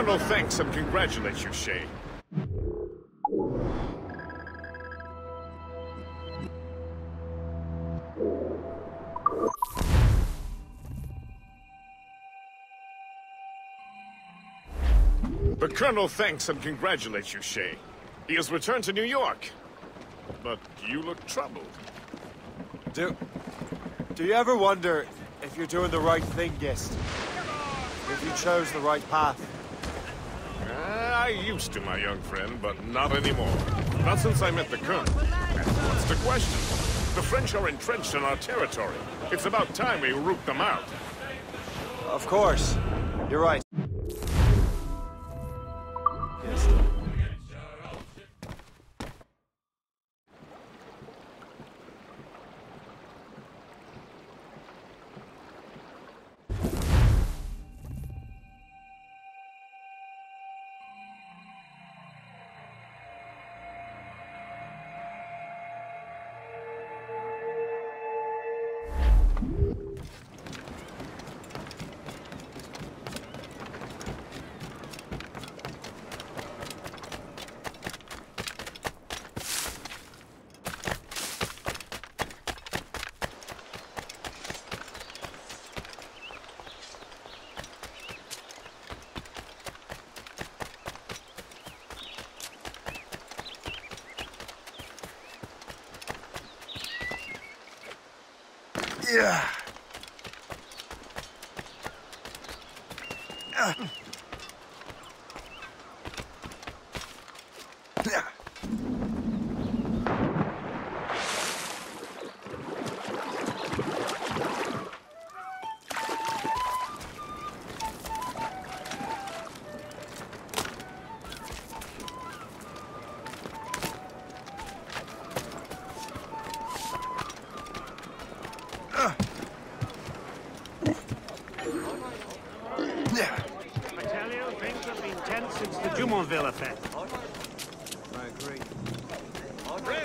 Colonel thanks and congratulates you, Shay. The Colonel thanks and congratulates you, Shay. He has returned to New York. But you look troubled. Do... Do you ever wonder if you're doing the right thing, Gist? If you chose the right path? I used to, my young friend, but not anymore. Not since I met the Colonel. What's the question? The French are entrenched in our territory. It's about time we root them out. Of course. You're right. Yeah. I Now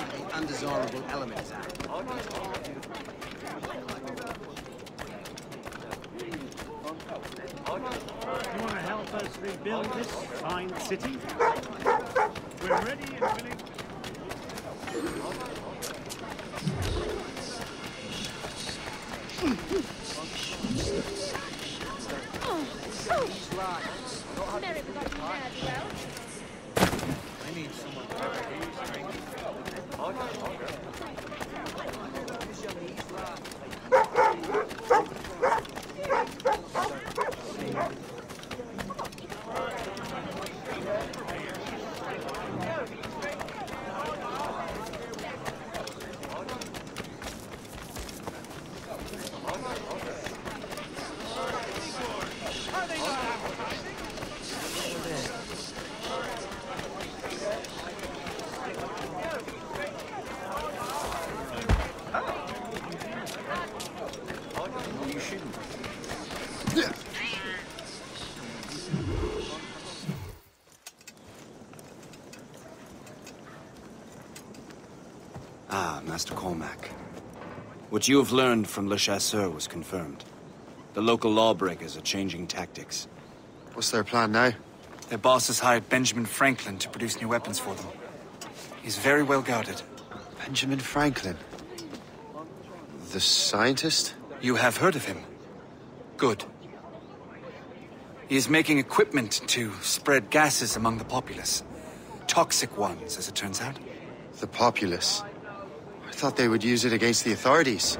that the undesirable element is out. You want to help us rebuild this fine city? We're ready and willing. Mary forgot to add well. I need someone to You shouldn't. Ah, Master Cormac. What you have learned from Le Chasseur was confirmed. The local lawbreakers are changing tactics. What's their plan now? Their boss has hired Benjamin Franklin to produce new weapons for them. He's very well guarded. Benjamin Franklin. The scientist? You have heard of him? Good. He is making equipment to spread gases among the populace. Toxic ones, as it turns out. The populace. I thought they would use it against the authorities.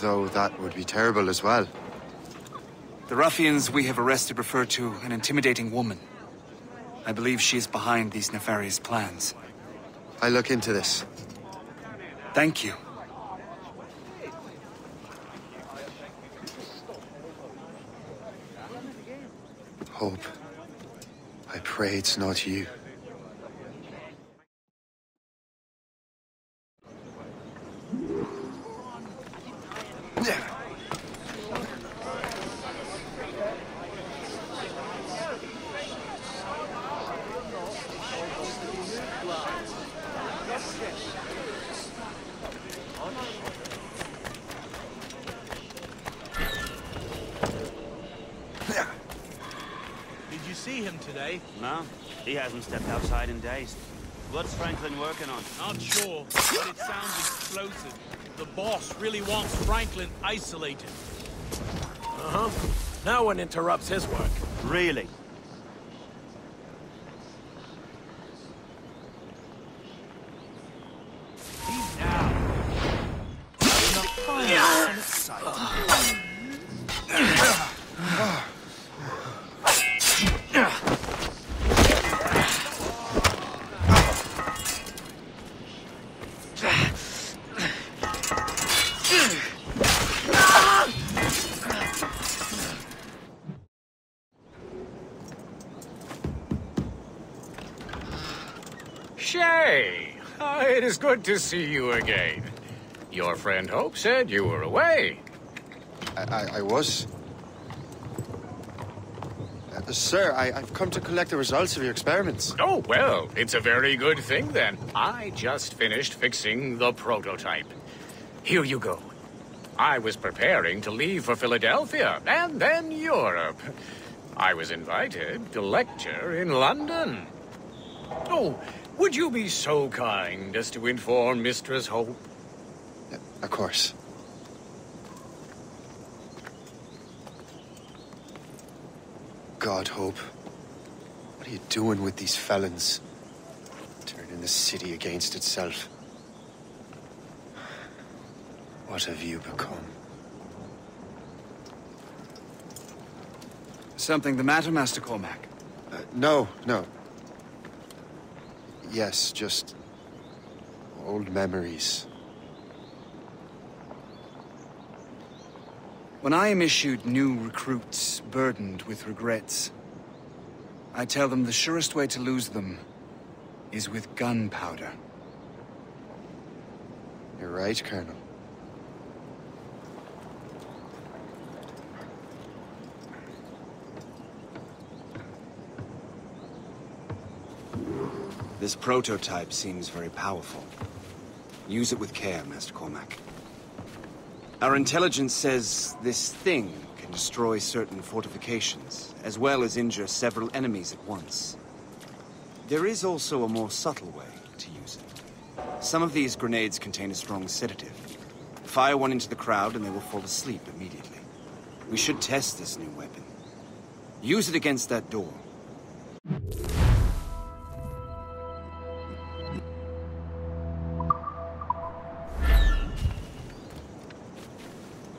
Though that would be terrible as well. The ruffians we have arrested refer to an intimidating woman. I believe she is behind these nefarious plans. I look into this. Thank you. Hope. I pray it's not you. Today? No, he hasn't stepped outside in days. What's Franklin working on? Not sure, but it sounds explosive. The boss really wants Franklin isolated. Uh-huh. No one interrupts his work. Really? He's out. Shay, uh, it is good to see you again. Your friend Hope said you were away. I, I, I was. Uh, sir, I, I've come to collect the results of your experiments. Oh, well, it's a very good thing then. I just finished fixing the prototype. Here you go. I was preparing to leave for Philadelphia and then Europe. I was invited to lecture in London. Oh, would you be so kind as to inform Mistress Hope? Of course. God, Hope. What are you doing with these felons? Turning the city against itself. What have you become? Something the matter, Master Cormac? Uh, no, no. Yes, just old memories. When I am issued new recruits burdened with regrets, I tell them the surest way to lose them is with gunpowder. You're right, Colonel. This prototype seems very powerful. Use it with care, Master Cormac. Our intelligence says this thing can destroy certain fortifications, as well as injure several enemies at once. There is also a more subtle way to use it. Some of these grenades contain a strong sedative. Fire one into the crowd and they will fall asleep immediately. We should test this new weapon. Use it against that door.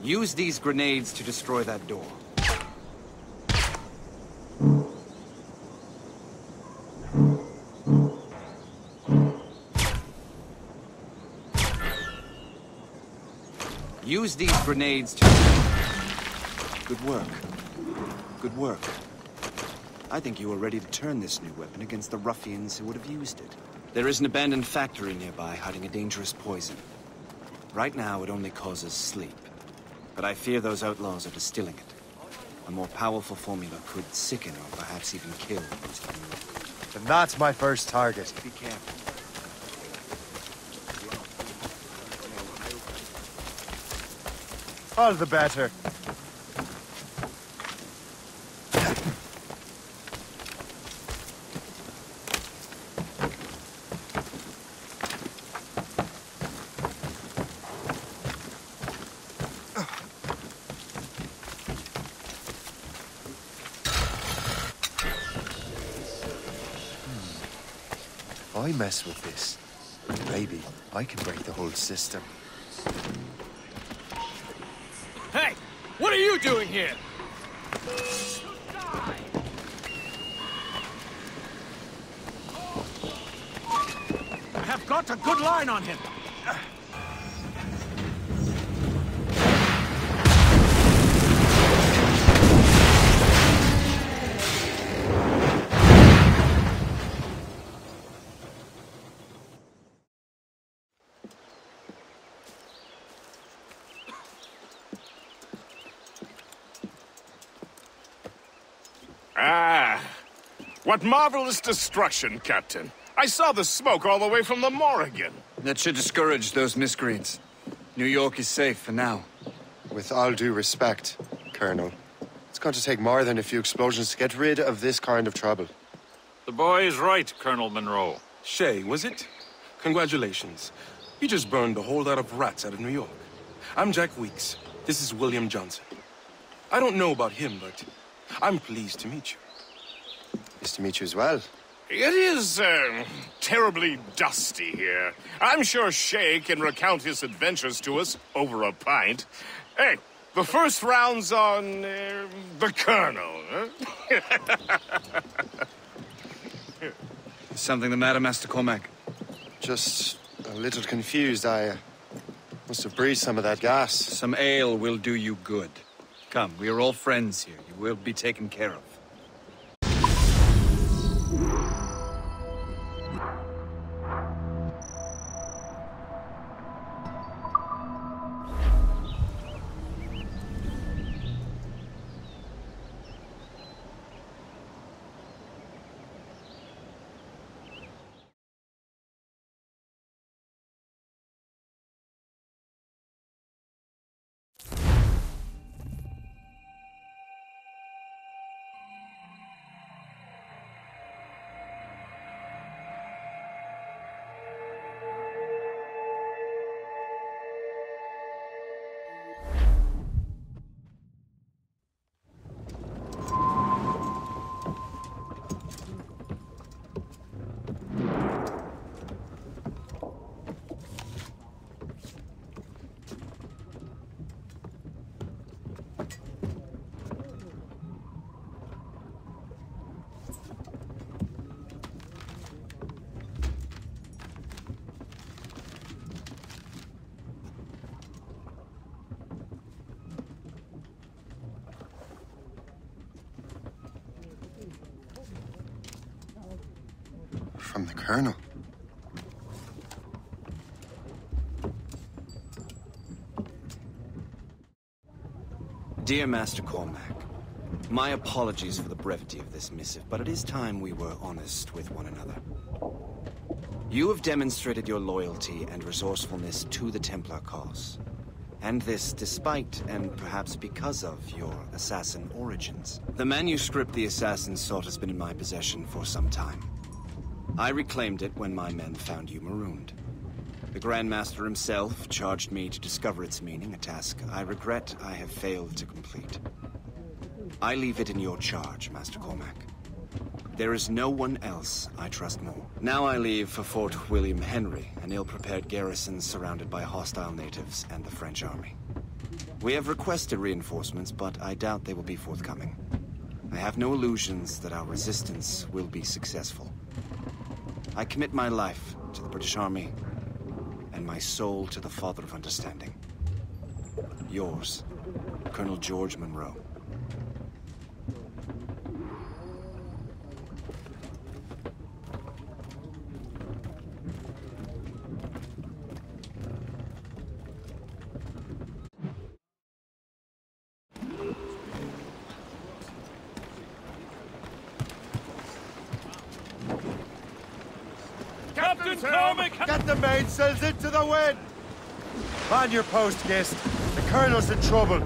Use these grenades to destroy that door. Use these grenades to... Good work. Good work. I think you are ready to turn this new weapon against the ruffians who would have used it. There is an abandoned factory nearby hiding a dangerous poison. Right now, it only causes sleep. But I fear those outlaws are distilling it. A more powerful formula could sicken or perhaps even kill you. And that's my first target. Be careful. All the better. Mess with this, maybe I can break the whole system. Hey, what are you doing here? I have got a good line on him. Ah, what marvelous destruction, Captain. I saw the smoke all the way from the Morrigan. That should discourage those miscreants. New York is safe for now. With all due respect, Colonel, It's going to take more than a few explosions to get rid of this kind of trouble. The boy is right, Colonel Monro. Shay, was it? Congratulations. You just burned a whole lot of rats out of New York. I'm Jack Weeks. This is William Johnson. I don't know about him, but I'm pleased to meet you. Nice to meet you as well. It is, uh, terribly dusty here. I'm sure Shay can recount his adventures to us over a pint. Hey, the first round's on, uh, the Colonel, huh? Something the matter, Master Cormac? Just a little confused. I uh, must have breathed some of that gas. Some ale will do you good. Come, we are all friends here. You will be taken care of. From the Colonel. Dear Master Cormac, my apologies for the brevity of this missive, but it is time we were honest with one another. You have demonstrated your loyalty and resourcefulness to the Templar cause. And this despite, and perhaps because of, your assassin origins. The manuscript the assassin sought has been in my possession for some time. I reclaimed it when my men found you marooned. The Grand Master himself charged me to discover its meaning, a task I regret I have failed to complete. I leave it in your charge, Master Cormac. There is no one else I trust more. Now I leave for Fort William Henry, an ill-prepared garrison surrounded by hostile natives and the French army. We have requested reinforcements, but I doubt they will be forthcoming. I have no illusions that our resistance will be successful. I commit my life to the British Army and my soul to the Father of Understanding. Yours, Colonel George Monro. Captain Cormac! Get the mainsails into the wind! On your post, Gist. The Colonel's in trouble.